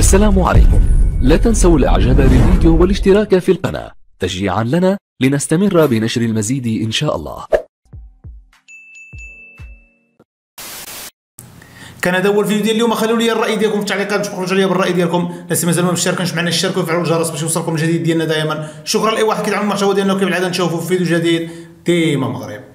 السلام عليكم. لا تنسوا الاعجاب بالفيديو والاشتراك في القناة. تشجيعا لنا لنستمر بنشر المزيد إن شاء الله. كان هذا هو الفيديو ديال اليوم. خلوا لي الرأي ديالكم في التعليقات. تخرجوا لي بالراي ديالكم. الناس مازال ما مشتركينش معنا اشتركوا وفعلوا الجرس باش يوصلكم الجديد ديالنا دائما. شكرا لأي واحد كيدعم المحتوى ديالنا وكيف العاده نشوفوا في فيديو جديد. ديما مغرب.